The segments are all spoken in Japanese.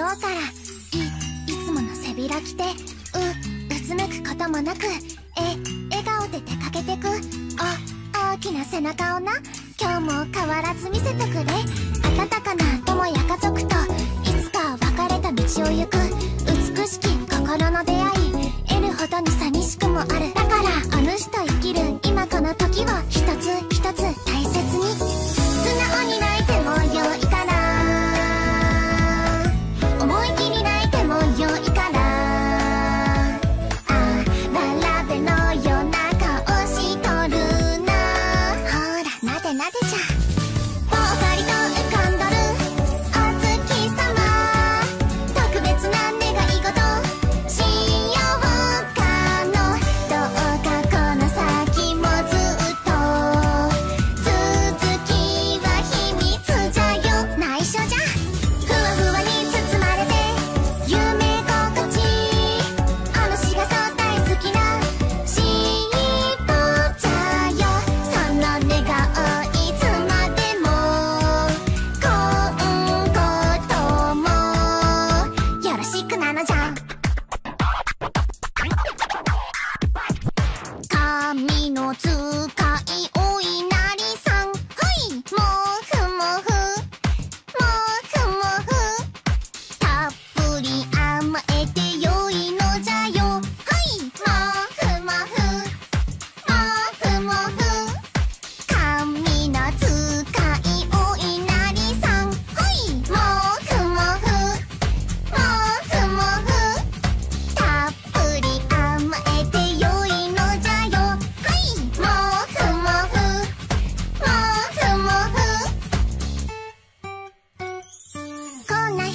ようから。いいつもの背開きでううつむくこともなくえ笑顔で出かけてく。お大きな背中をな。今日も変わらず見せてくれ。温かな友や家族といつか別れた道を行く。美しき心の出会い。得るほどに寂しくもある。だからお主と生きる。今この時を一つ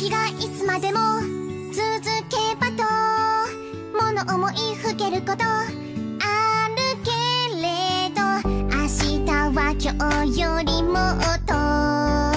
日がいつまでも続けばと。物思いふけること。あるけれど明日は今日よりもっと。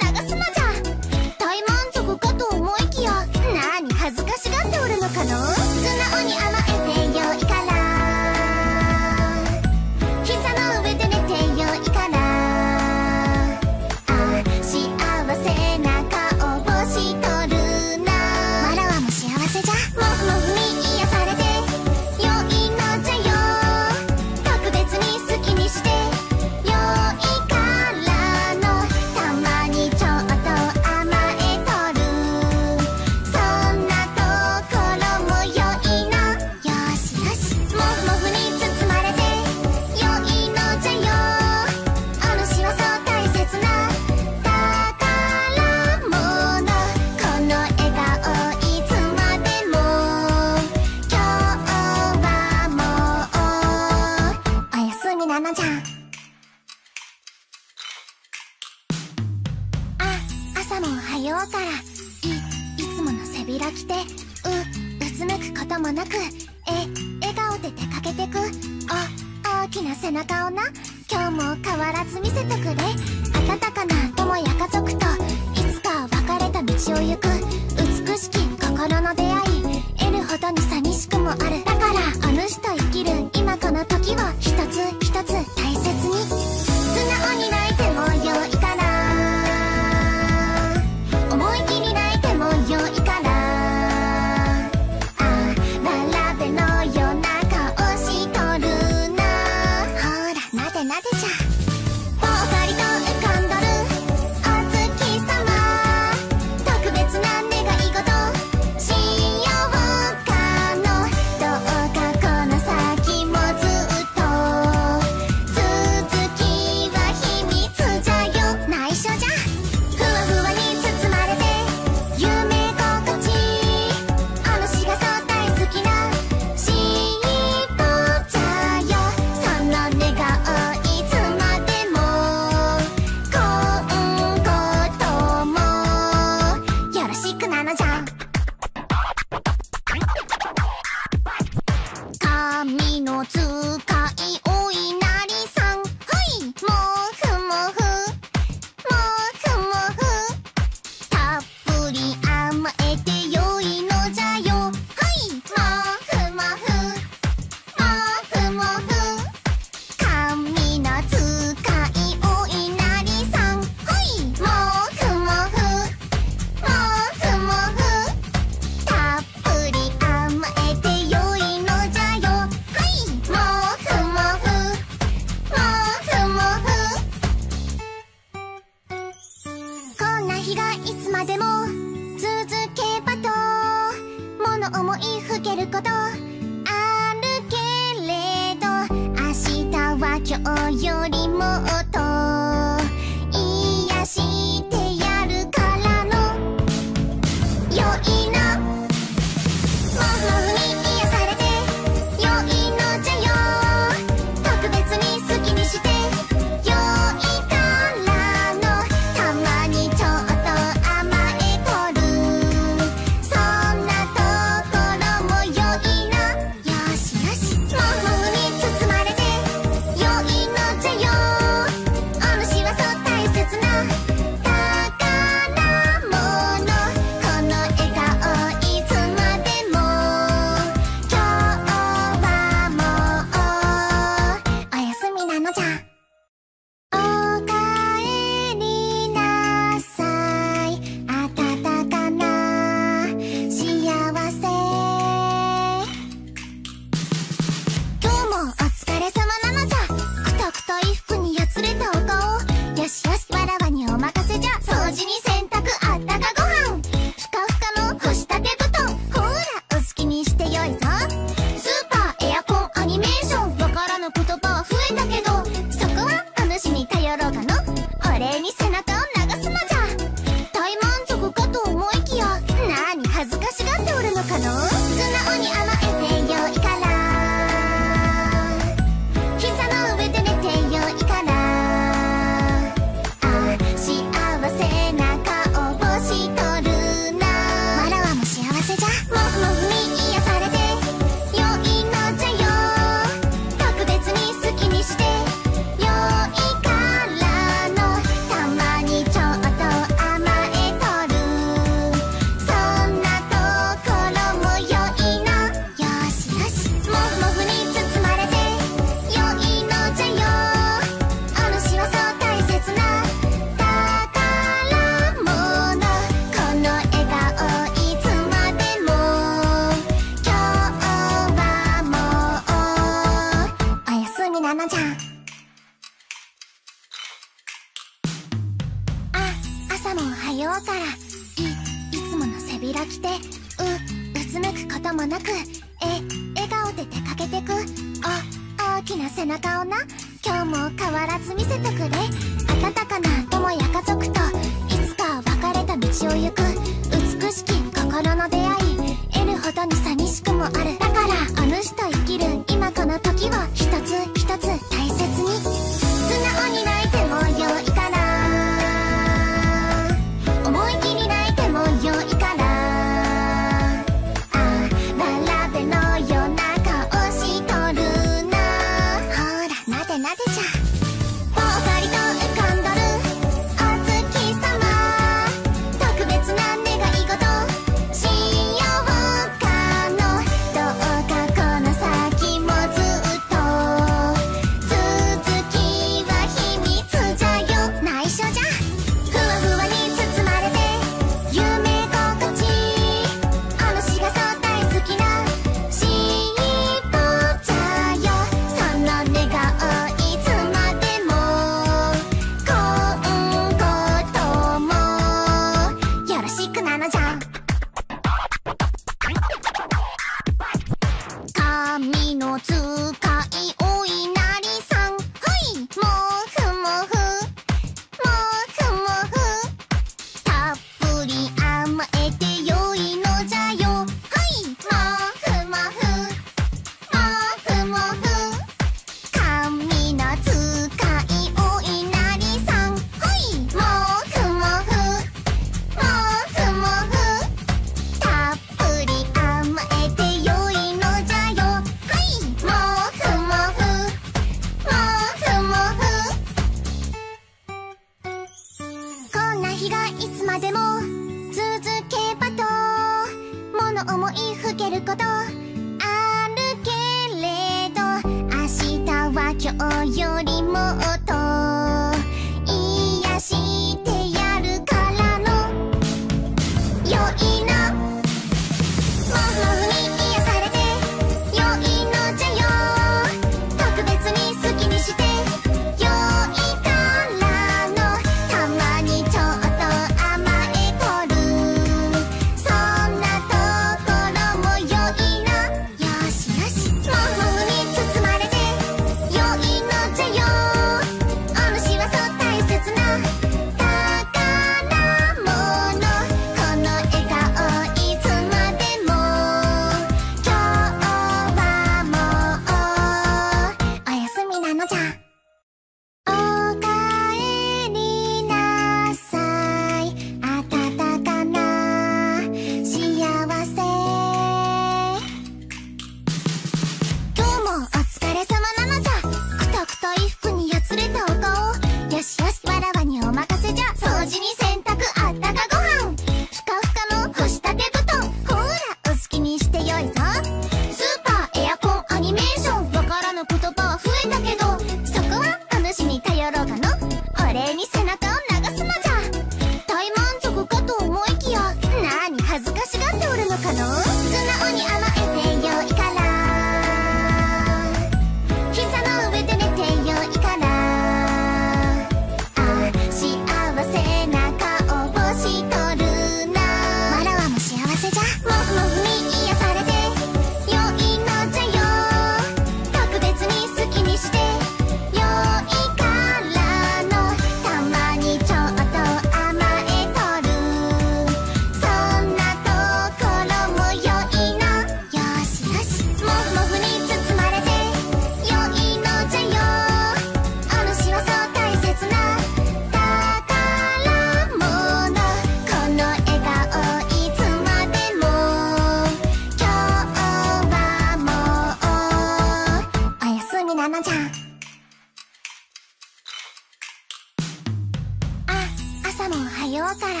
あ朝もおはようからい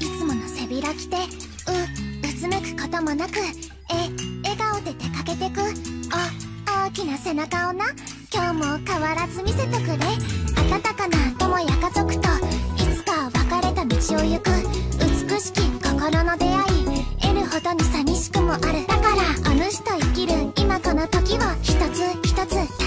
いつもの背開きてううつむくこともなくえ笑顔で出かけてく。お大きな背中をな。今日も変わらず見せてくれ温かな友や家族といつか別れた道を行く。美しき心の出会い。得るほどに寂しくもある。だからお主と生きる。時は一つ一つ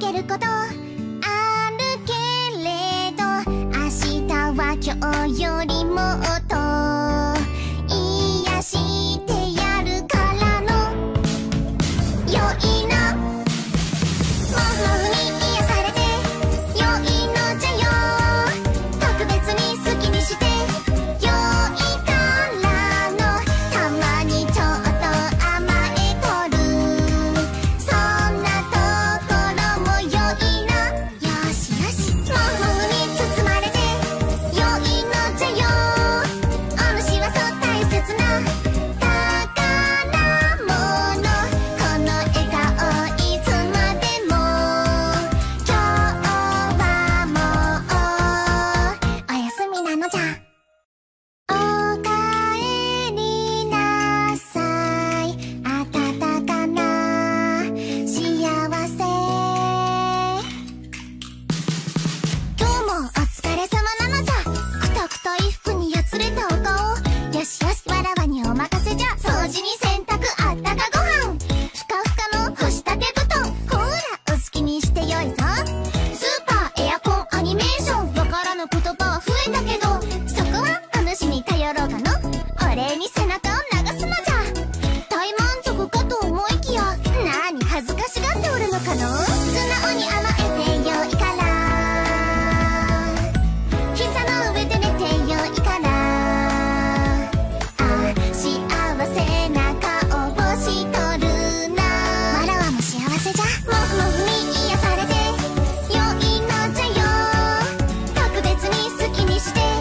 けることして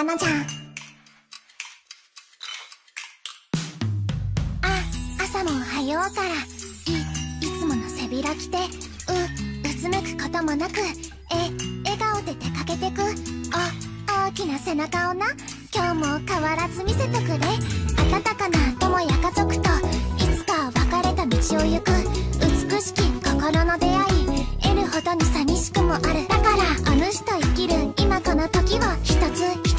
ラマじゃん。あ朝も早うから。いいつもの背開きてううつむくこともなく。え笑顔で出かけてく。お大きな背中をな。今日も変わらず見せてくれ温かな友や家族といつか別れた道を行く。美しき心の出会い。得るほどに寂しくもある。だからお主と生きる。今この時を一つ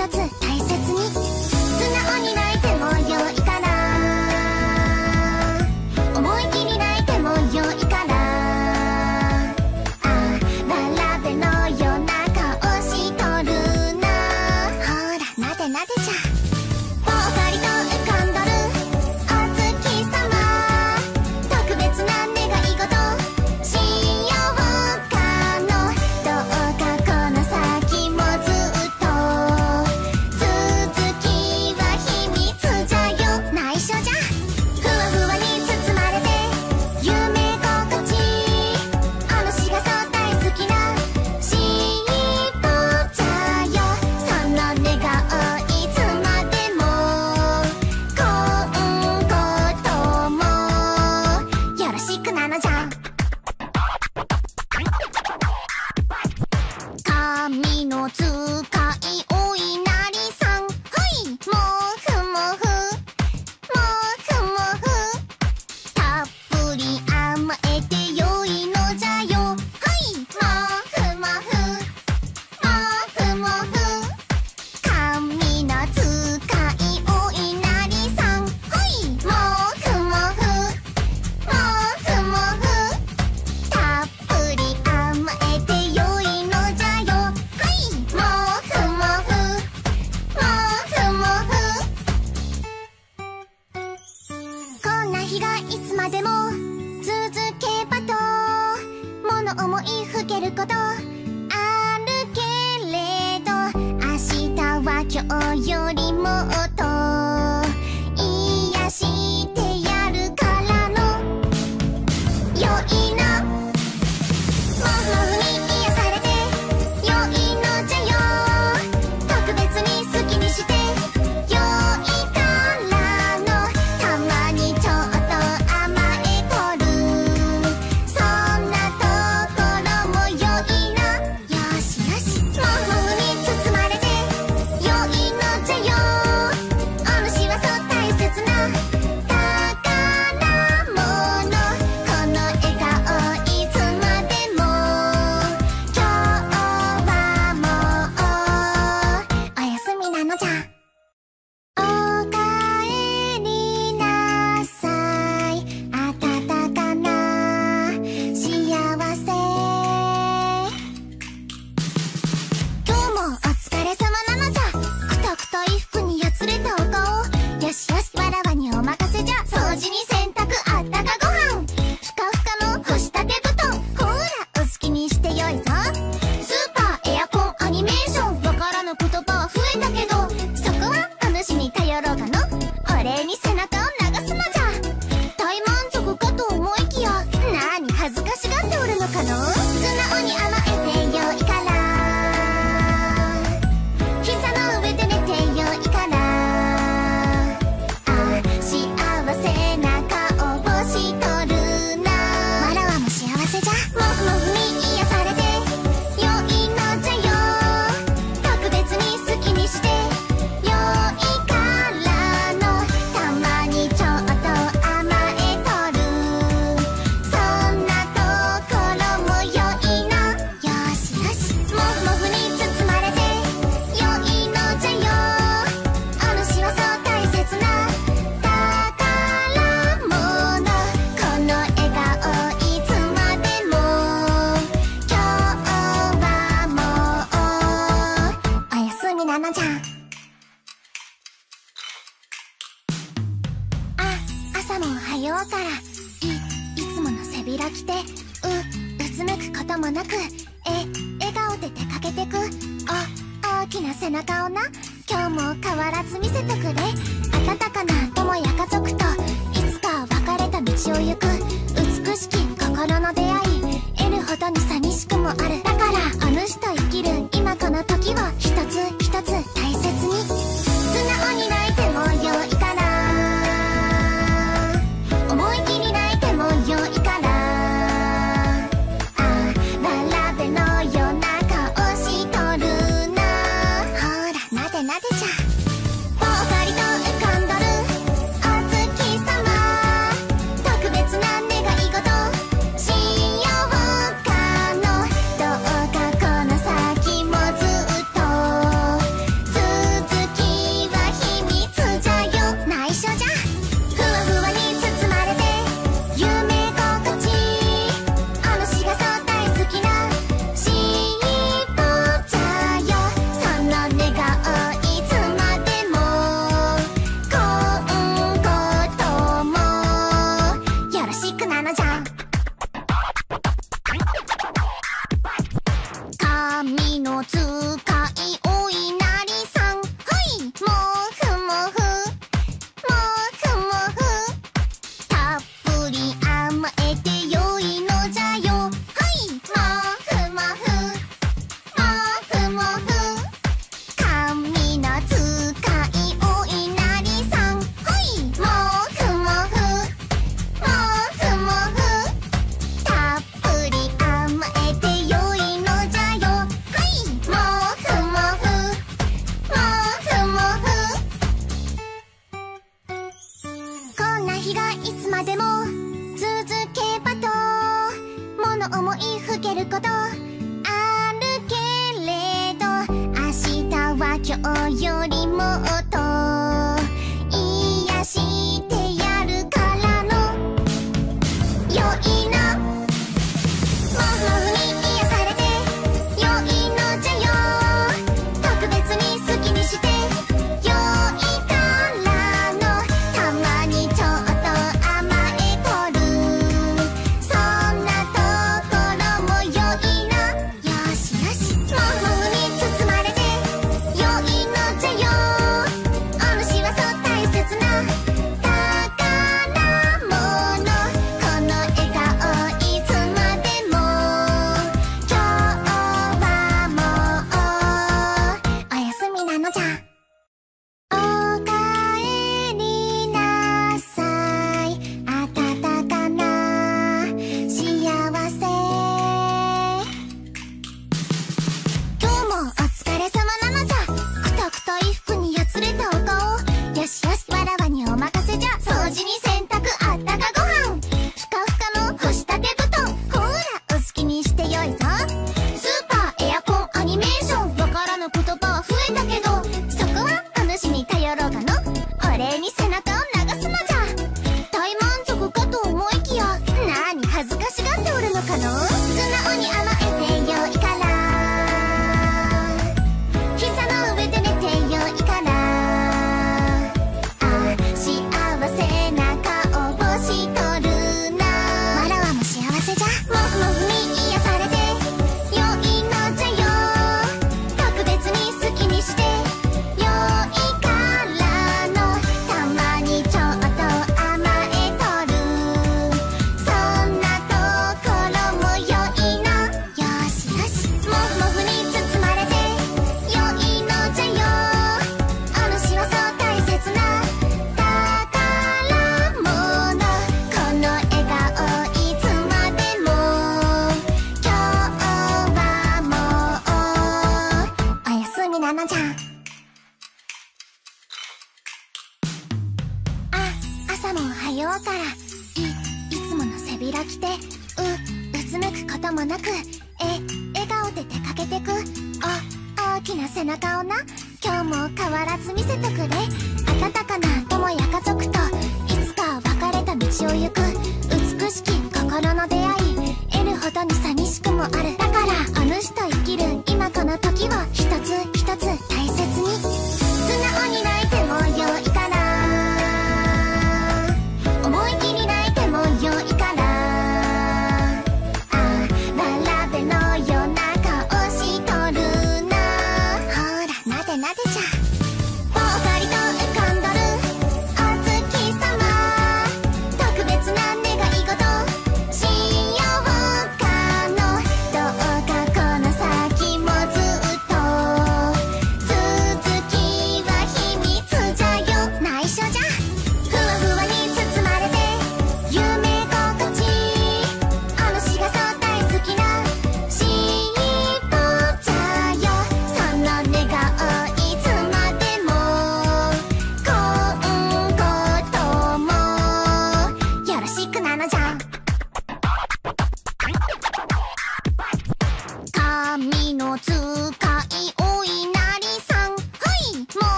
の言葉